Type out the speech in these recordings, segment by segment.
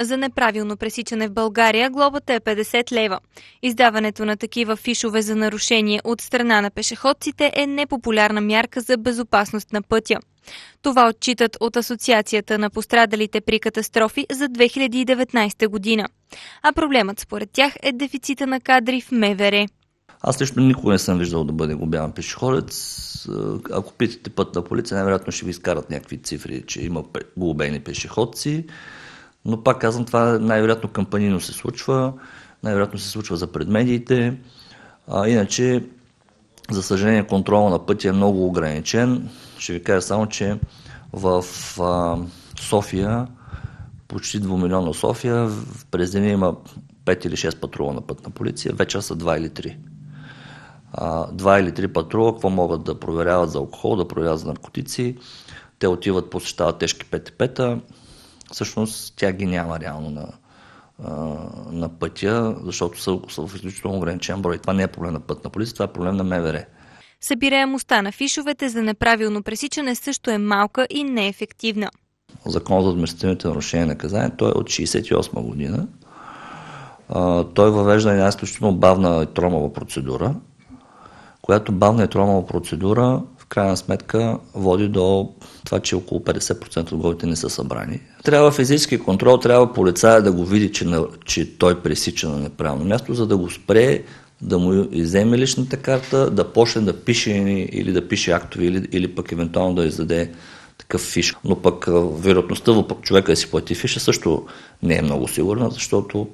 За неправилно пресичане в България глобата е 50 лева. Издаването на такива фишове за нарушение от страна на пешеходците е непопулярна мярка за безопасност на пътя. Това отчитат от Асоциацията на пострадалите при катастрофи за 2019 година. А проблемът според тях е дефицита на кадри в МВР. Аз лично никога не съм виждал да бъде глобяван пешеходец. Ако питате пътна полиция, най-вероятно ще ви изкарат някакви цифри, че има глобени пешеходци. Но пак казвам, това най-вероятно кампанийно се случва, най-вероятно се случва за предмедиите. А, иначе, за съжаление, контрола на пътя е много ограничен. Ще ви кажа само, че в а, София, почти 2 милиона София, през деня има 5 или 6 патрула на пътна полиция, вечер са 2 или 3. А, 2 или 3 патрула, какво могат да проверяват за алкохол, да проверяват за наркотици. Те отиват, посещават тежки ПТП-та, всъщност тя ги няма реално на, на пътя, защото са, са в изключително ограничен брой. Това не е проблем на пътна полиция, това е проблем на МВР. Събираемостта на фишовете за неправилно пресичане също е малка и неефективна. Закон за административните нарушения и наказания, той е от 1968 година. той въвежда една изключително бавна и тромава процедура, която бавна и тромава процедура крайна сметка води до това, че около 50% от глобите не са събрани. Трябва физически контрол, трябва полицая да го види, че, че той пресича на неправилно място, за да го спре, да му иземе личната карта, да почне да пише или да пише актове, или, или пък евентуално да издаде такъв фиш. Но пък вероятността пък човека да си плати фиша също не е много сигурна, защото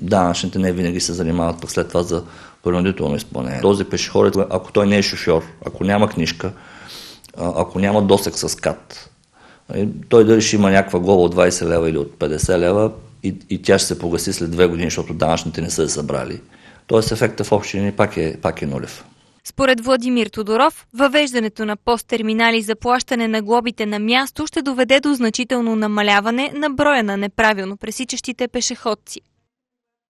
данъчните не винаги се занимават пък след това за принудително изпълнение. Този пешеходец, ако той не е шофьор, ако няма книжка, ако няма досек с кат, нали, той дали ще има някаква глоба от 20 лева или от 50 лева и, и тя ще се погаси след две години, защото данъчните не са събрали. Тоест ефекта в общини пак е, пак е нулев. Според Владимир Тодоров, въвеждането на посттерминали за плащане на глобите на място ще доведе до значително намаляване на броя на неправилно пресичащите пешеходци.